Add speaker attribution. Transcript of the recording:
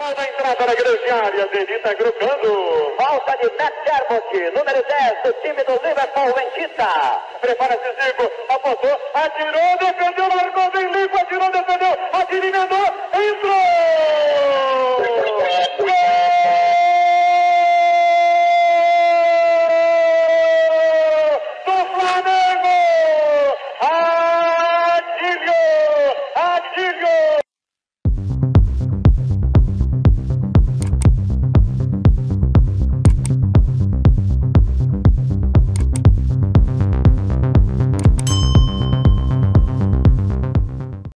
Speaker 1: faz a entrada da grande área. Benita agrupando.
Speaker 2: Falta de Matt Herbert, número 10 do time do Liverpool, Mentita.
Speaker 1: Prepara-se, Zico. Apontou. Atirou, defendeu, largou, bem. limpo. Atirou, defendeu. Atirou, emendou. Entrou! Gol! Adilho! Adilho!